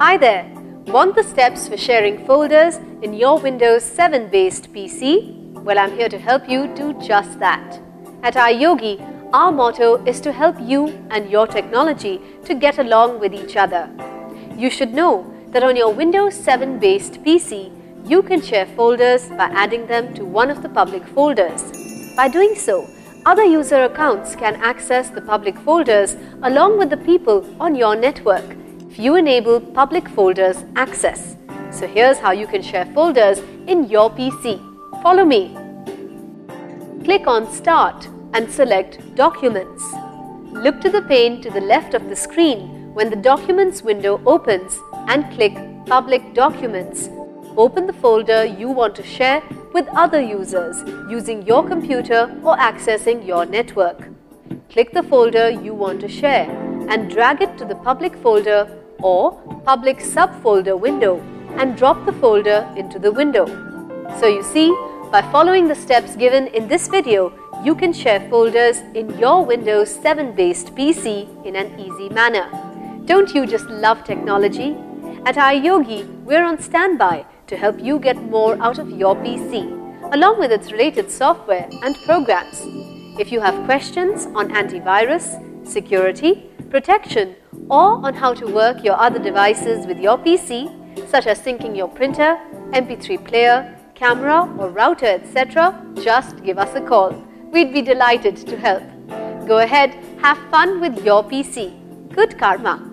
Hi there! Want the steps for sharing folders in your Windows 7 based PC? Well, I'm here to help you do just that. At iYogi, our motto is to help you and your technology to get along with each other. You should know that on your Windows 7 based PC, you can share folders by adding them to one of the public folders. By doing so, other user accounts can access the public folders along with the people on your network if you enable public folders access. So here's how you can share folders in your PC. Follow me. Click on Start and select Documents. Look to the pane to the left of the screen when the Documents window opens and click Public Documents. Open the folder you want to share with other users using your computer or accessing your network. Click the folder you want to share and drag it to the public folder or public subfolder window and drop the folder into the window. So you see, by following the steps given in this video, you can share folders in your Windows 7 based PC in an easy manner. Don't you just love technology? At iYogi, we're on standby to help you get more out of your PC, along with its related software and programs. If you have questions on antivirus, security, protection, or on how to work your other devices with your PC, such as syncing your printer, MP3 player, camera or router etc., just give us a call. We'd be delighted to help. Go ahead, have fun with your PC. Good karma.